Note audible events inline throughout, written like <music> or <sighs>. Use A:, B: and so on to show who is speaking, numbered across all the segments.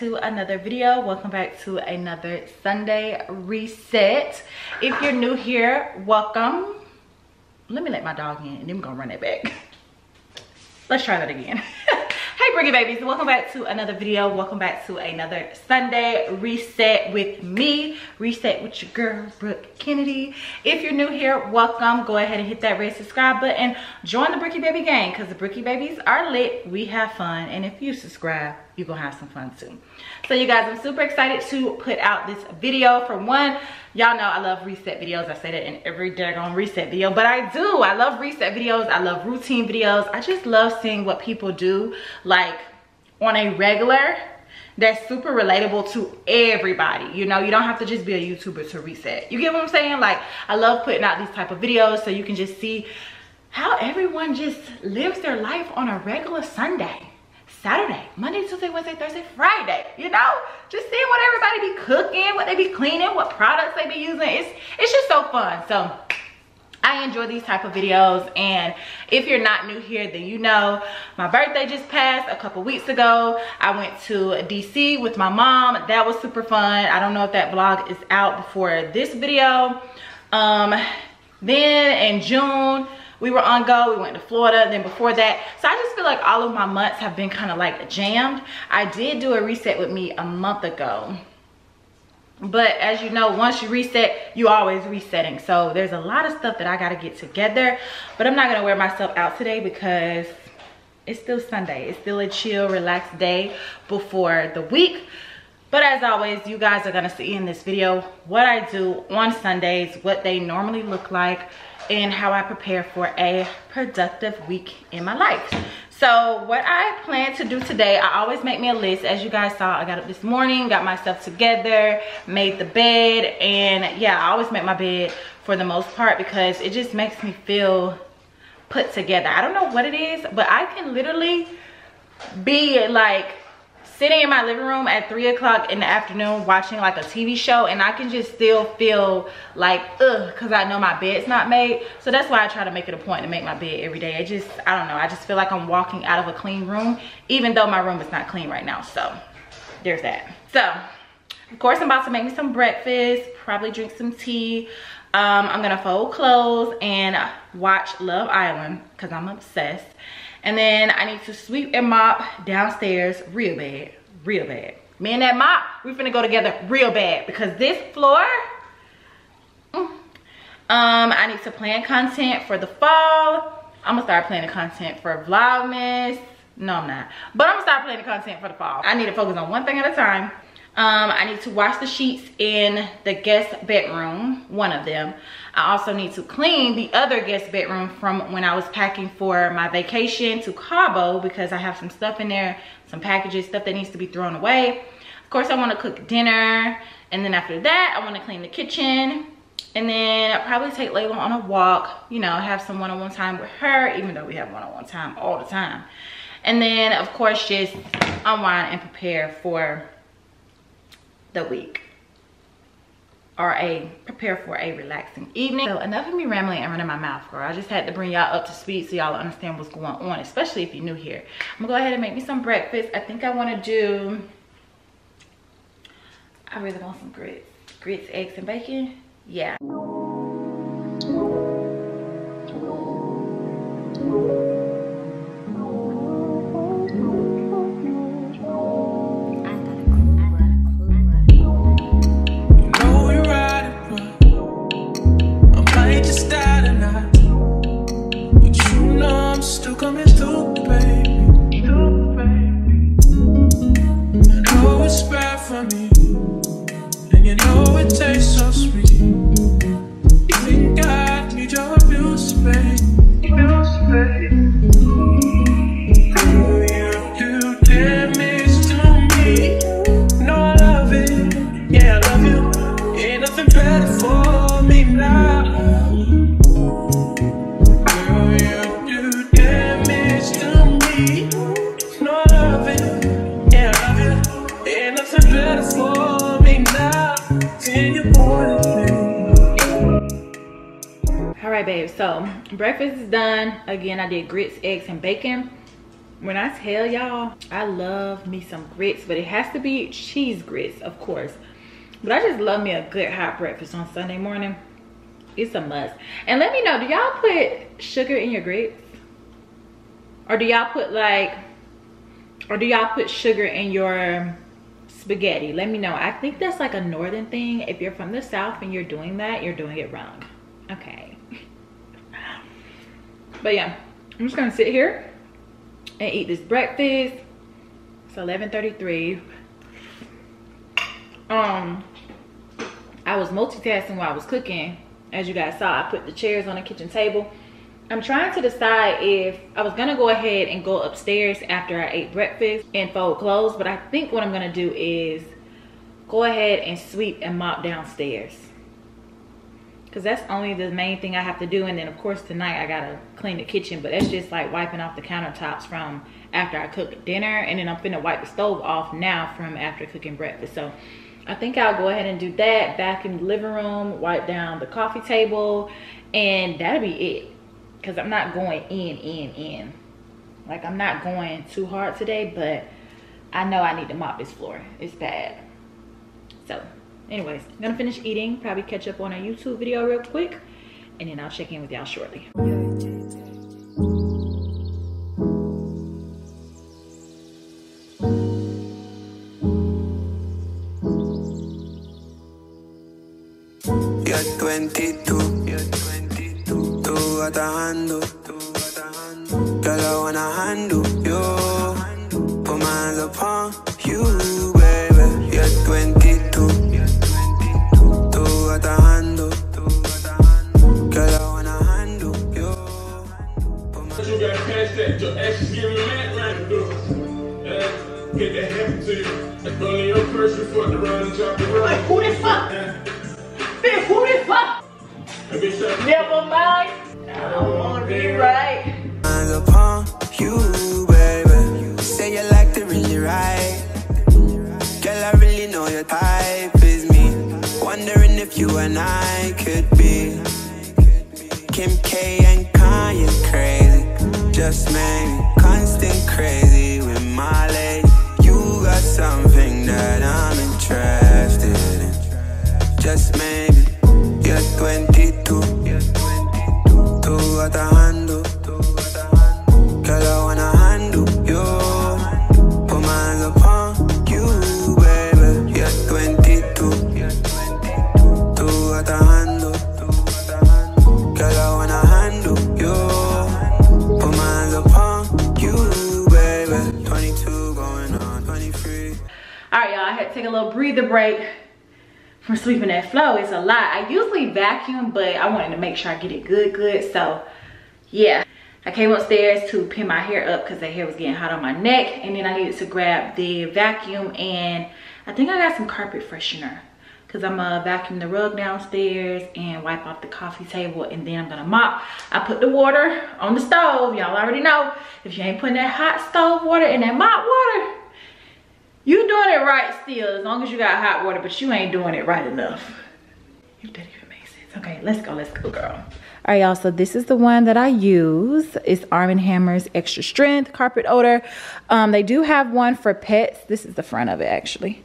A: to another video. Welcome back to another Sunday reset. If you're new here, welcome. Let me let my dog in and then we're gonna run it back. Let's try that again. <laughs> hey Brookie babies, welcome back to another video. Welcome back to another Sunday reset with me. Reset with your girl, Brooke Kennedy. If you're new here, welcome. Go ahead and hit that red subscribe button. Join the Brookie Baby gang because the Brookie Babies are lit. We have fun. And if you subscribe, you're gonna have some fun too. So you guys, I'm super excited to put out this video. For one, y'all know I love reset videos. I say that in every daggone reset video, but I do. I love reset videos. I love routine videos. I just love seeing what people do like on a regular that's super relatable to everybody you know you don't have to just be a youtuber to reset you get what i'm saying like i love putting out these type of videos so you can just see how everyone just lives their life on a regular sunday Saturday, Monday, Tuesday, Wednesday, Thursday, Friday, you know? Just seeing what everybody be cooking, what they be cleaning, what products they be using. It's it's just so fun. So I enjoy these type of videos and if you're not new here then you know my birthday just passed a couple weeks ago I went to DC with my mom that was super fun I don't know if that vlog is out before this video um then in June we were on go we went to Florida then before that so I just feel like all of my months have been kind of like jammed. I did do a reset with me a month ago. But as you know once you reset you always resetting. So there's a lot of stuff that i got to get together but i'm not gonna wear myself out today because it's still sunday. It's still a chill relaxed day before the week. But as always you guys are gonna see in this video what i do on sundays what they normally look like and how i prepare for a productive week in my life so what I plan to do today, I always make me a list. As you guys saw, I got up this morning, got myself together, made the bed, and yeah, I always make my bed for the most part because it just makes me feel put together. I don't know what it is, but I can literally be like sitting in my living room at three o'clock in the afternoon watching like a TV show and I can just still feel like ugh because I know my bed's not made. So that's why I try to make it a point to make my bed every day. I just, I don't know, I just feel like I'm walking out of a clean room even though my room is not clean right now. So there's that. So of course I'm about to make me some breakfast, probably drink some tea. Um, I'm gonna fold clothes and watch Love Island because I'm obsessed. And then I need to sweep and mop downstairs real bad, real bad. Me and that mop—we're finna go together real bad because this floor, mm, um, I need to plan content for the fall. I'm gonna start planning content for Vlogmas. No, I'm not. But I'm gonna start planning content for the fall. I need to focus on one thing at a time. Um, I need to wash the sheets in the guest bedroom, one of them. I also need to clean the other guest bedroom from when I was packing for my vacation to Cabo because I have some stuff in there, some packages, stuff that needs to be thrown away. Of course, I wanna cook dinner. And then after that, I wanna clean the kitchen. And then I'll probably take Layla on a walk, you know, have some one-on-one -on -one time with her, even though we have one-on-one -on -one time all the time. And then, of course, just unwind and prepare for the week or a prepare for a relaxing evening. So enough of me rambling and running my mouth girl. I just had to bring y'all up to speed so y'all understand what's going on especially if you're new here. I'm gonna go ahead and make me some breakfast. I think i want to do i really want some grits grits eggs and bacon. Yeah did grits, eggs, and bacon. When I tell y'all, I love me some grits, but it has to be cheese grits, of course. But I just love me a good hot breakfast on Sunday morning. It's a must. And let me know, do y'all put sugar in your grits? Or do y'all put like, or do y'all put sugar in your spaghetti? Let me know. I think that's like a northern thing. If you're from the south and you're doing that, you're doing it wrong. Okay. <laughs> But yeah, I'm just gonna sit here and eat this breakfast. It's 11:33. Um, I was multitasking while I was cooking. As you guys saw, I put the chairs on the kitchen table. I'm trying to decide if I was gonna go ahead and go upstairs after I ate breakfast and fold clothes, but I think what I'm gonna do is go ahead and sweep and mop downstairs because that's only the main thing I have to do. And then of course tonight I gotta clean the kitchen, but that's just like wiping off the countertops from after I cook dinner. And then I'm finna wipe the stove off now from after cooking breakfast. So I think I'll go ahead and do that, vacuum the living room, wipe down the coffee table, and that'll be it. Cause I'm not going in, in, in. Like I'm not going too hard today, but I know I need to mop this floor. It's bad. So anyways, I'm gonna finish eating, probably catch up on a YouTube video real quick, and then I'll check in with y'all shortly.
B: You're 22, you're 22. Tú atajando, tú atajando. I wanna handle
C: only your person for and drop the run.
A: Like, who the fuck?
C: Yeah.
A: Bitch, who the fuck?
C: And bitch, that-
A: Never mind. I don't wanna be right.
B: hands upon you, baby. Say you like to really ride. Girl, I really know your type is me. Wondering if you and I could be Kim K and Kanye crazy. Just maybe
A: lot. I usually vacuum, but I wanted to make sure I get it good, good. So, yeah. I came upstairs to pin my hair up because the hair was getting hot on my neck. And then I needed to grab the vacuum and I think I got some carpet freshener. Because I'm to vacuum the rug downstairs and wipe off the coffee table. And then I'm to mop. I put the water on the stove. Y'all already know. If you ain't putting that hot stove water in that mop water, you doing it right still, as long as you got hot water, but you ain't doing it right enough. Even. Okay, let's go, let's go, girl. All right, y'all, so this is the one that I use. It's Arm & Hammer's Extra Strength Carpet Odor. Um, they do have one for pets. This is the front of it, actually.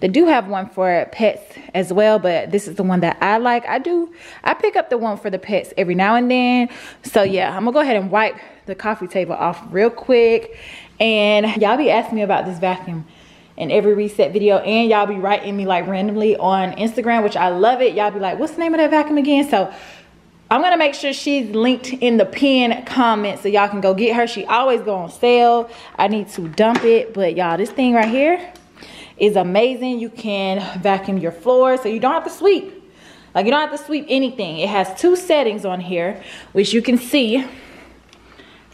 A: They do have one for pets as well, but this is the one that I like. I do, I pick up the one for the pets every now and then. So yeah, I'm gonna go ahead and wipe the coffee table off real quick. And y'all be asking me about this vacuum in every reset video and y'all be writing me like randomly on Instagram, which I love it. Y'all be like, what's the name of that vacuum again? So I'm gonna make sure she's linked in the pin comment so y'all can go get her. She always go on sale. I need to dump it, but y'all, this thing right here is amazing. You can vacuum your floor so you don't have to sweep. Like you don't have to sweep anything. It has two settings on here, which you can see.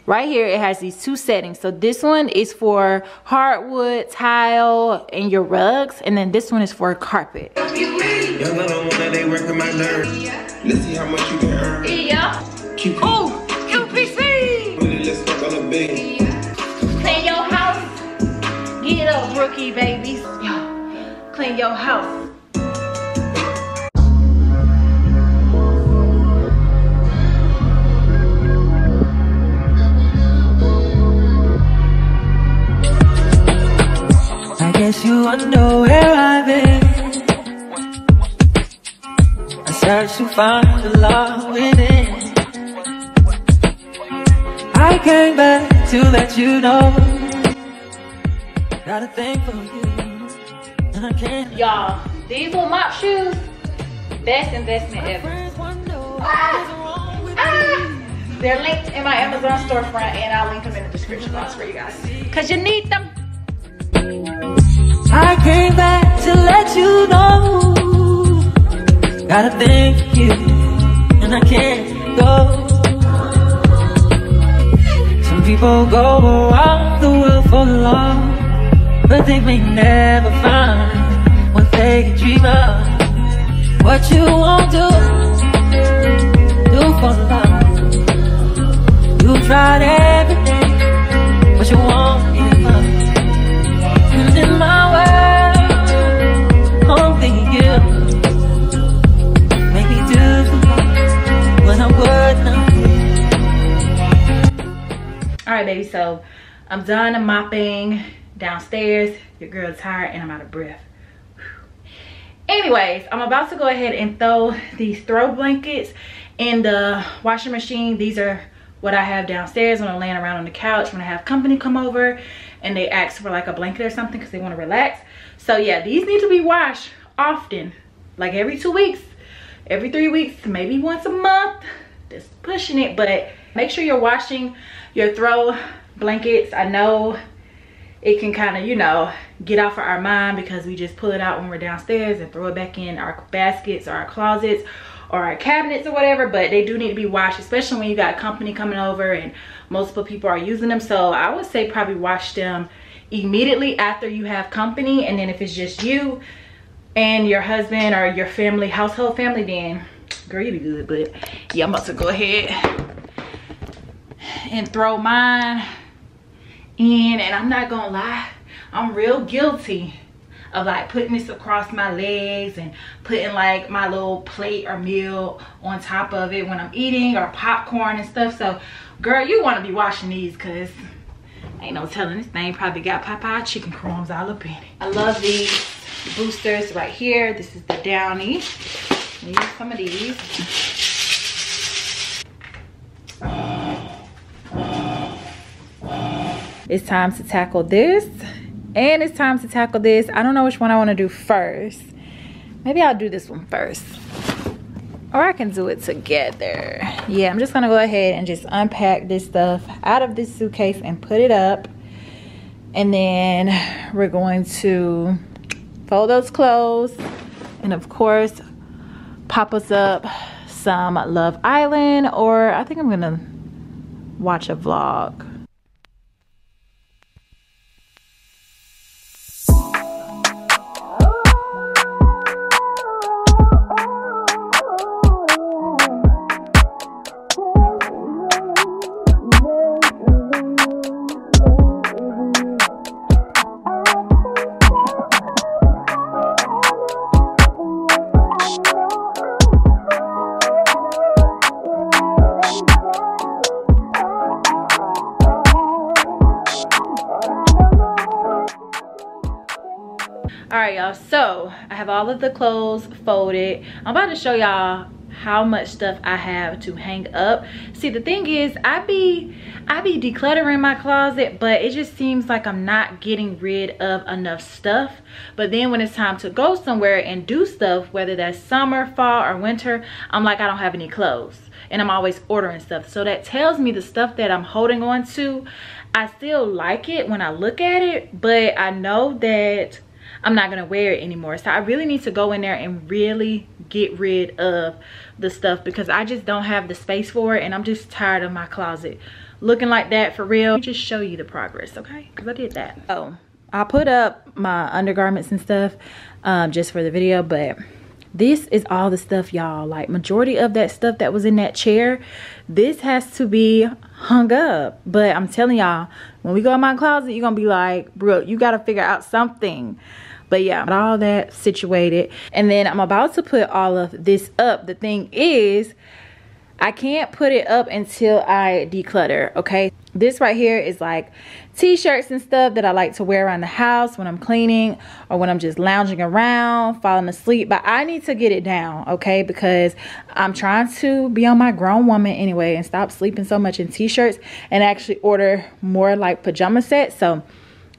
A: Right here, it has these two settings. So this one is for hardwood, tile, and your rugs. And then this one is for carpet.
D: Young little one that they working my nerves. Let's see how much you can earn.
A: Yeah. Oh, QPC!
D: really let's fuck on the bed.
A: Clean your house. Get up, rookie babies. Yo, clean your house.
E: Guess you wonder where I've been. I search to find the love within. I came back to let you know. Got a thing for you, and I can't.
A: Y'all, these little mop shoes, best investment ever.
E: Friends wonder what's wrong with
A: Ah, they're linked in my Amazon storefront and I'll link them in the description box for you guys. Cause you need them.
E: I came back to let you know. Gotta for you, and I can't go. Some people go around the world for love, but they may never find what they dream of. What you won't do, do for love. You tried everything, but you won't give up.
A: Baby, so I'm done mopping downstairs. Your girl's tired and I'm out of breath. Anyways, I'm about to go ahead and throw these throw blankets in the washing machine. These are what I have downstairs when I'm laying around on the couch when I have company come over and they ask for like a blanket or something because they want to relax. So yeah, these need to be washed often, like every two weeks, every three weeks, maybe once a month. Just pushing it, but make sure you're washing your throw blankets. I know it can kind of, you know, get off of our mind because we just pull it out when we're downstairs and throw it back in our baskets or our closets or our cabinets or whatever, but they do need to be washed, especially when you got company coming over and multiple people are using them. So I would say probably wash them immediately after you have company. And then if it's just you and your husband or your family, household family, then girl, you be good. But yeah, I'm about to go ahead and throw mine in. And I'm not gonna lie, I'm real guilty of like putting this across my legs and putting like my little plate or meal on top of it when I'm eating or popcorn and stuff. So girl, you wanna be washing these cause ain't no telling this thing probably got Popeye chicken crumbs all up in it. I love these boosters right here. This is the Downy. Use some of these. It's time to tackle this and it's time to tackle this. I don't know which one I want to do first. Maybe I'll do this one first. Or I can do it together. Yeah, I'm just going to go ahead and just unpack this stuff out of this suitcase and put it up. And then we're going to fold those clothes. And of course, pop us up some Love Island. Or I think I'm going to watch a vlog. All right y'all so i have all of the clothes folded i'm about to show y'all how much stuff I have to hang up. See, the thing is, I be I be decluttering my closet, but it just seems like I'm not getting rid of enough stuff. But then when it's time to go somewhere and do stuff, whether that's summer, fall, or winter, I'm like, I don't have any clothes. And I'm always ordering stuff. So that tells me the stuff that I'm holding on to, I still like it when I look at it, but I know that I'm not gonna wear it anymore. So I really need to go in there and really get rid of the stuff because I just don't have the space for it and I'm just tired of my closet looking like that for real. Just show you the progress, okay? Because I did that. Oh, I put up my undergarments and stuff um, just for the video, but this is all the stuff y'all like majority of that stuff that was in that chair this has to be hung up. But i'm telling y'all when we go in my closet you're gonna be like bro you gotta figure out something. But yeah all that situated. And then i'm about to put all of this up. The thing is I can't put it up until I declutter, okay? This right here is like t-shirts and stuff that I like to wear around the house when I'm cleaning or when I'm just lounging around, falling asleep. But I need to get it down, okay? Because I'm trying to be on my grown woman anyway and stop sleeping so much in t-shirts and actually order more like pajama sets. So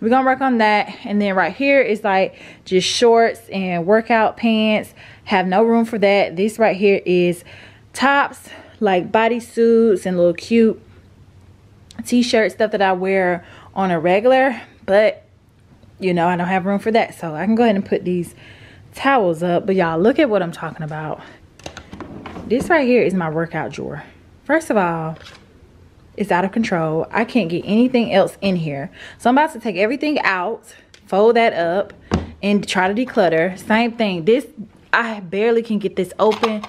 A: we're gonna work on that. And then right here is like just shorts and workout pants. Have no room for that. This right here is tops like bodysuits and little cute t-shirt stuff that I wear on a regular but you know I don't have room for that. So I can go ahead and put these towels up. But y'all look at what I'm talking about. This right here is my workout drawer. First of all it's out of control. I can't get anything else in here. So I'm about to take everything out fold that up and try to declutter. Same thing. This I barely can get this open.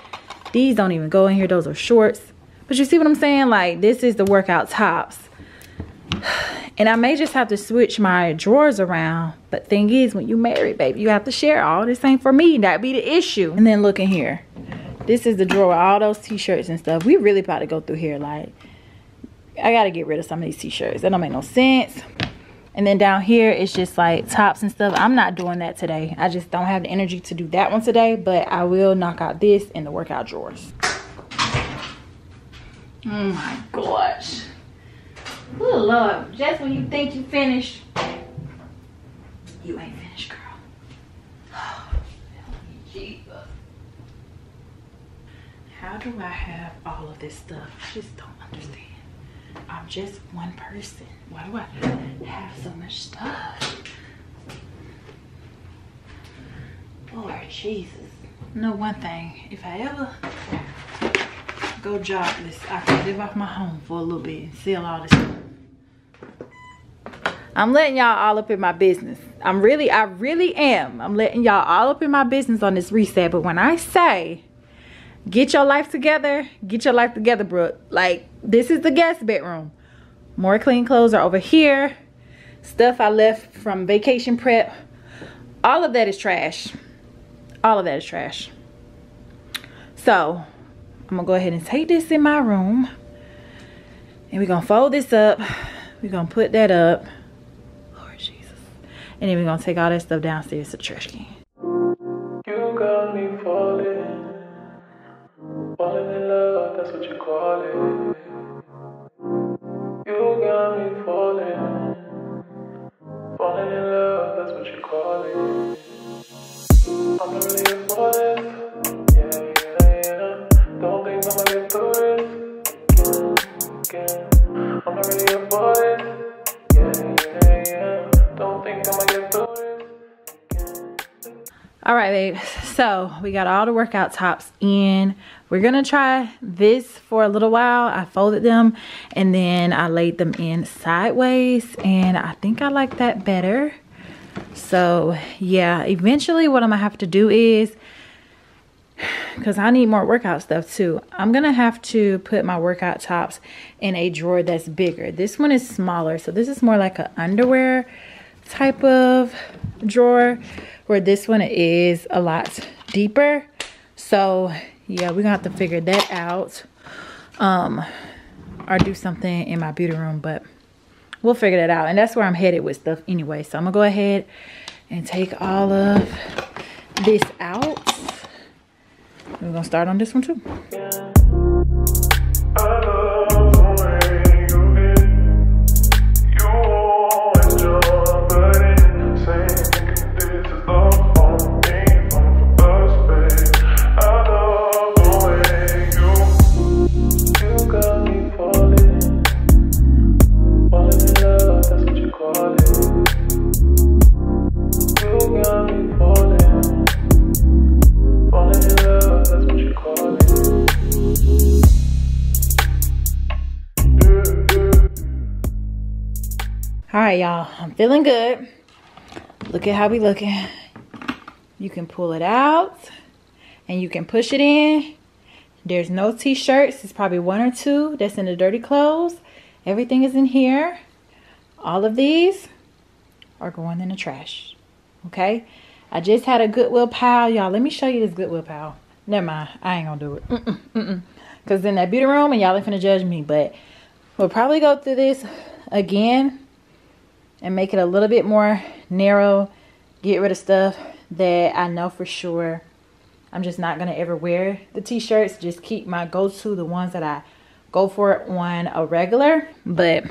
A: These don't even go in here. Those are shorts. But you see what I'm saying? Like, this is the workout tops. And I may just have to switch my drawers around. But thing is, when you marry, baby, you have to share all. This ain't for me. That be the issue. And then look in here. This is the drawer with all those t-shirts and stuff. We really about to go through here. Like, I got to get rid of some of these t-shirts. That don't make no sense. And then down here, it's just like tops and stuff. I'm not doing that today. I just don't have the energy to do that one today. But I will knock out this in the workout drawers. Oh my gosh. Oh Lord. Just when you think you finished, you ain't finished, girl. Oh, Jesus. <sighs> How do I have all of this stuff? I just don't understand. I'm just one person. Why do I have so much stuff? Lord Jesus. Know one thing. If I ever go jobless, I can live off my home for a little bit and sell all this stuff. I'm letting y'all all up in my business. I'm really, I really am. I'm letting y'all all up in my business on this reset. But when I say get your life together, get your life together, Brooke. Like, this is the guest bedroom. More clean clothes are over here. Stuff I left from vacation prep. All of that is trash. All of that is trash. So, I'm gonna go ahead and take this in my room. And we're gonna fold this up. We're gonna put that up. Lord Jesus. And then we're gonna take all that stuff downstairs to the trash can.
F: You got me falling, falling in love, that's what you call it. You got me falling, falling in love, that's what you call it. I'm yeah,
A: All right, babe. So we got all the workout tops in. We're gonna try this for a little while. I folded them and then I laid them in sideways and I think I like that better. So yeah, eventually what I'm gonna have to do is, cause I need more workout stuff too. I'm gonna have to put my workout tops in a drawer that's bigger. This one is smaller. So this is more like an underwear type of drawer where this one is a lot deeper. So yeah we're gonna have to figure that out. Um or do something in my beauty room but we'll figure that out. And that's where i'm headed with stuff anyway. So i'm gonna go ahead and take all of this out. We're gonna start on this one too. How we looking. You can pull it out and you can push it in. There's no t-shirts. It's probably one or two that's in the dirty clothes. Everything is in here. All of these are going in the trash. Okay? I just had a Goodwill pile. Y'all, let me show you this Goodwill pile. Never mind. I ain't gonna do it. Cause in that beauty room and y'all ain't finna judge me. But we'll probably go through this again and make it a little bit more narrow. Get rid of stuff that I know for sure I'm just not gonna ever wear the t-shirts. Just keep my go-to, the ones that I go for on a regular. But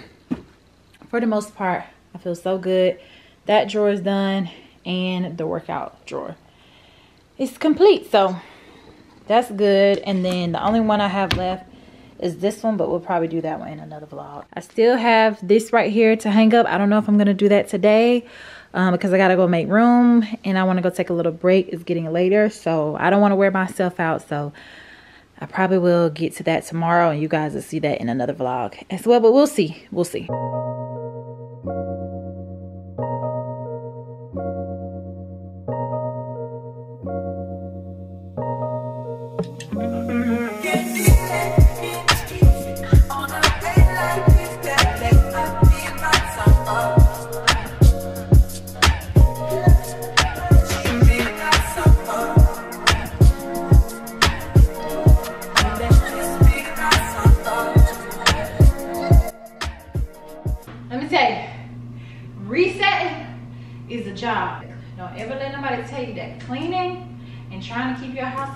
A: for the most part, I feel so good. That drawer is done and the workout drawer is complete. So that's good. And then the only one I have left is this one, but we'll probably do that one in another vlog. I still have this right here to hang up. I don't know if I'm gonna do that today um, because I gotta go make room and I wanna go take a little break. It's getting later, so I don't wanna wear myself out. So I probably will get to that tomorrow and you guys will see that in another vlog as well, but we'll see, we'll see.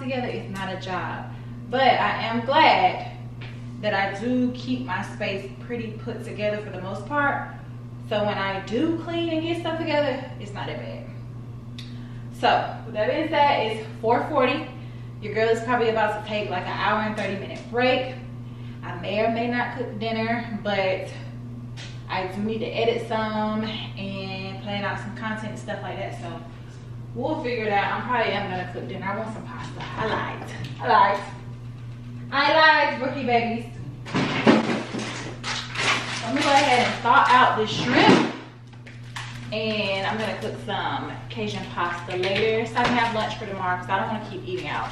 A: Together is not a job. But I am glad that I do keep my space pretty put together for the most part. So when I do clean and get stuff together, it's not that bad. So with that being said, it's 4.40. Your girl is probably about to take like an hour and 30 minute break. I may or may not cook dinner, but I do need to edit some and plan out some content and stuff like that. So we'll figure it out. I'm probably am gonna cook dinner. I want some pasta. I lied. I lied. I lied, rookie babies. So I'm gonna go ahead and thaw out this shrimp. And I'm gonna cook some Cajun pasta later so I can have lunch for tomorrow because I don't want to keep eating out.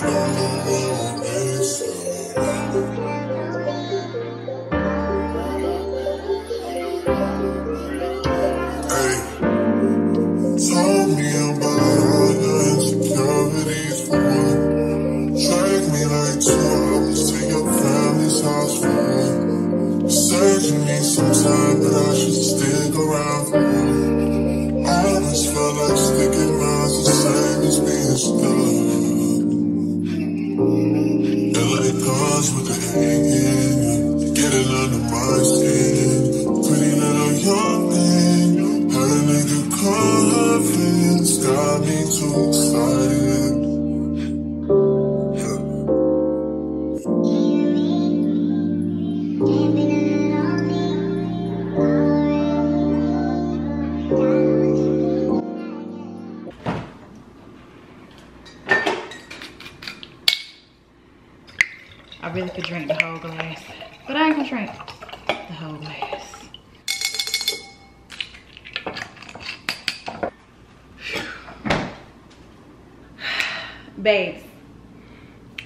G: Yeah. Searching me sometime, but I
A: really could drink the whole glass, but I ain't gonna drink the whole glass. <sighs> Babes,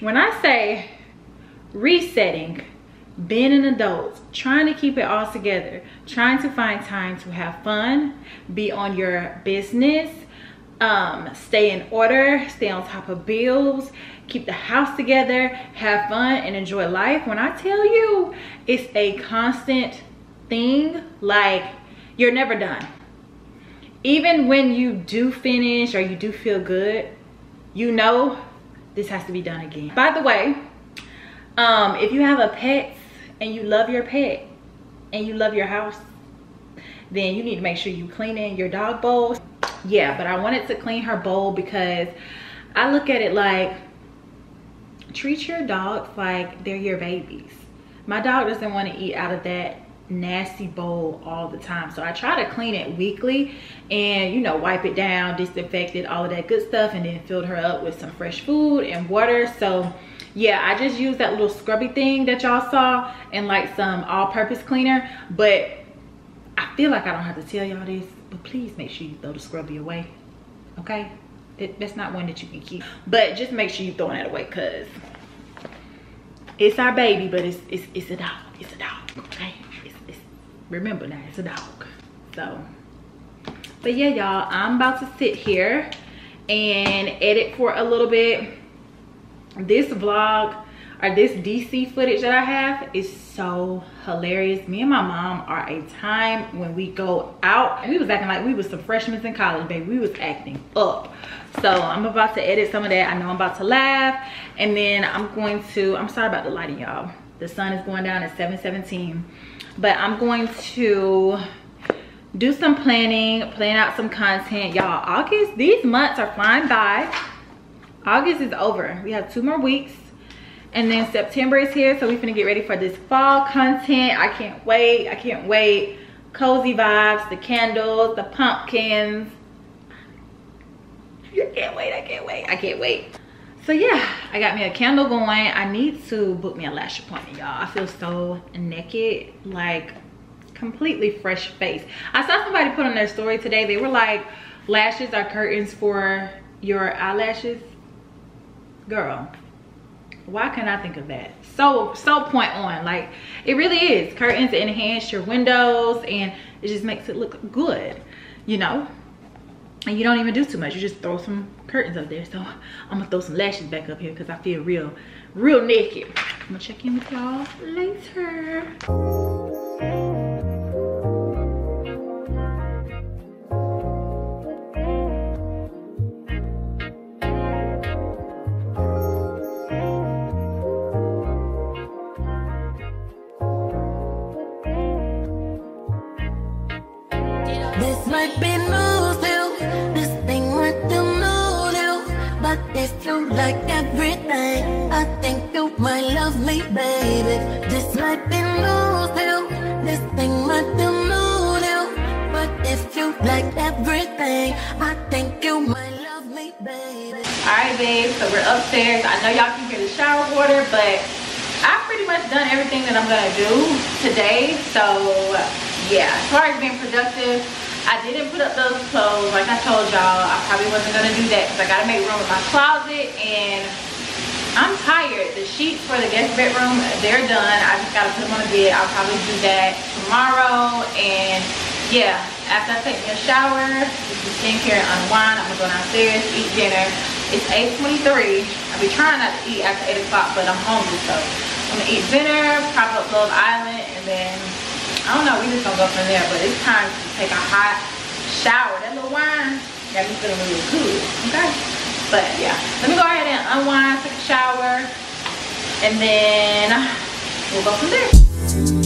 A: when I say resetting, being an adult, trying to keep it all together, trying to find time to have fun, be on your business, um, stay in order, stay on top of bills, keep the house together, have fun, and enjoy life. When I tell you, it's a constant thing. Like, you're never done. Even when you do finish or you do feel good, you know this has to be done again. By the way, um, if you have a pet and you love your pet and you love your house, then you need to make sure you clean in your dog bowls. Yeah, but I wanted to clean her bowl because I look at it like, treat your dogs like they're your babies. My dog doesn't want to eat out of that nasty bowl all the time. So i try to clean it weekly and you know wipe it down disinfect it all of that good stuff and then fill her up with some fresh food and water. So yeah i just use that little scrubby thing that y'all saw and like some all-purpose cleaner. But i feel like i don't have to tell y'all this but please make sure you throw the scrubby away okay it, that's not one that you can keep. But just make sure you throwing that away because it's our baby but it's it's, it's a dog. It's a dog okay? It's, it's remember now it's a dog. So but yeah y'all i'm about to sit here and edit for a little bit. This vlog or this dc footage that i have is so hilarious. Me and my mom are a time when we go out. And we was acting like we was some freshmen in college baby we was acting up. So i'm about to edit some of that. I know i'm about to laugh. And then i'm going to i'm sorry about the lighting y'all. The sun is going down at 7:17, but i'm going to do some planning plan out some content. Y'all august these months are flying by. August is over. We have two more weeks and then september is here so we're gonna get ready for this fall content i can't wait i can't wait cozy vibes the candles the pumpkins I can't wait, I can't wait, I can't wait. So yeah, I got me a candle going. I need to book me a lash appointment, y'all. I feel so naked, like completely fresh face. I saw somebody put on their story today. They were like, lashes are curtains for your eyelashes. Girl, why can't I think of that? So, so point on. Like, it really is. Curtains enhance your windows and it just makes it look good, you know? and you don't even do too much you just throw some curtains up there so i'm gonna throw some lashes back up here because i feel real real naked i'm gonna check in with y'all later upstairs. I know y'all can hear the shower water but i've pretty much done everything that i'm gonna do today. So yeah as far as being productive i didn't put up those clothes. Like i told y'all i probably wasn't gonna do that because i gotta make room in my closet and i'm tired. The sheets for the guest bedroom they're done. I just gotta put them on the bed. I'll probably do that tomorrow. And yeah after i take a shower do skincare unwind. I'm gonna go downstairs eat dinner it's 8.23 i'll be trying not to eat after 8 o'clock but i'm hungry so i'm gonna eat dinner prop up love island and then I don't know, we just gonna go from there, but it's time to take a hot shower. That little wine got me feeling really good, okay? But yeah, let me go ahead and unwind, take a shower, and then we'll go from there.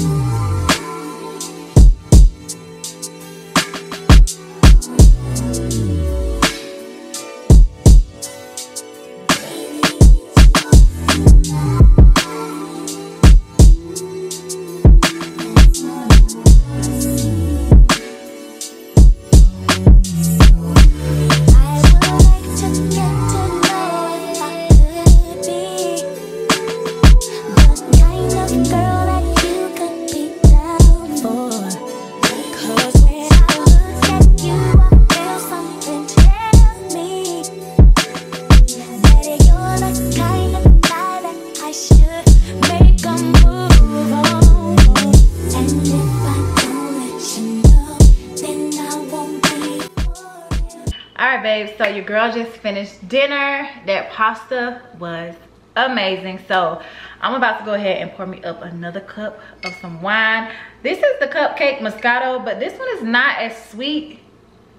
H: Girl
A: just finished dinner. That pasta was amazing. So i'm about to go ahead and pour me up another cup of some wine. This is the cupcake moscato but this one is not as sweet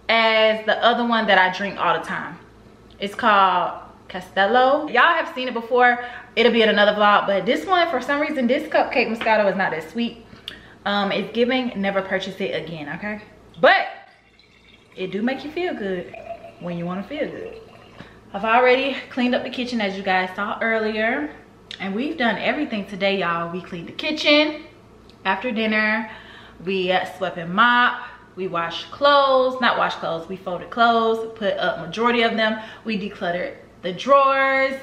A: as the other one that i drink all the time. It's called castello. Y'all have seen it before. It'll be in another vlog but this one for some reason this cupcake moscato is not as sweet. Um it's giving never purchase it again okay? But it do make you feel good when you want to feel good I've already cleaned up the kitchen as you guys saw earlier. And we've done everything today, y'all. We cleaned the kitchen after dinner. We uh, swept and mop. We washed clothes, not washed clothes, we folded clothes, put up majority of them. We decluttered the drawers.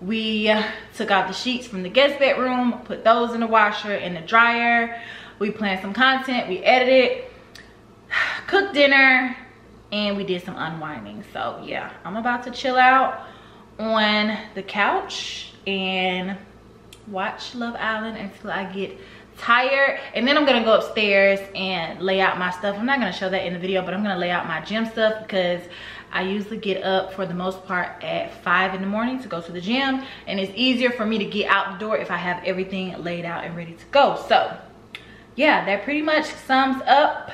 A: We uh, took out the sheets from the guest bedroom, put those in the washer, and the dryer. We planned some content, we edited, <sighs> cooked dinner, and we did some unwinding. So yeah i'm about to chill out on the couch and watch love island until i get tired. And then i'm gonna go upstairs and lay out my stuff. I'm not gonna show that in the video but i'm gonna lay out my gym stuff because i usually get up for the most part at five in the morning to go to the gym. And it's easier for me to get out the door if i have everything laid out and ready to go. So yeah that pretty much sums up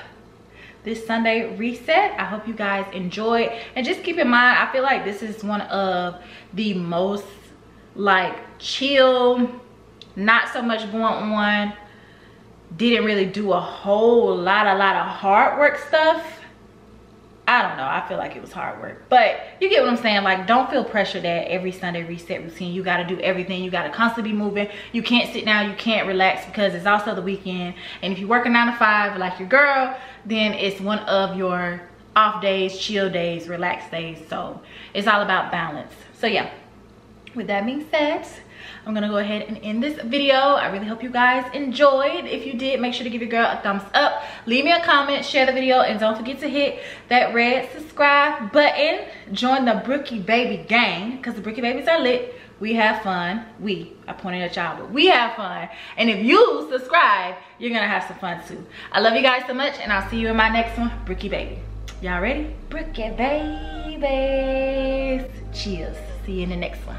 A: this Sunday reset. I hope you guys enjoyed. And just keep in mind, I feel like this is one of the most like chill, not so much going on. Didn't really do a whole lot, a lot of hard work stuff. I don't know. I feel like it was hard work. But you get what I'm saying. Like, don't feel pressure that every Sunday reset routine, you got to do everything. You got to constantly be moving. You can't sit down. You can't relax because it's also the weekend. And if you work a nine to five like your girl, then it's one of your off days, chill days, relax days. So it's all about balance. So yeah, with that being said, I'm gonna go ahead and end this video. I really hope you guys enjoyed. If you did, make sure to give your girl a thumbs up. Leave me a comment, share the video, and don't forget to hit that red subscribe button. Join the Brookie Baby gang, because the Brookie Babies are lit. We have fun. We, I pointed at y'all, but we have fun. And if you subscribe, you're gonna have some fun too. I love you guys so much, and I'll see you in my next one, Brookie Baby. Y'all ready? Brookie Babies. Cheers. See you in the next one.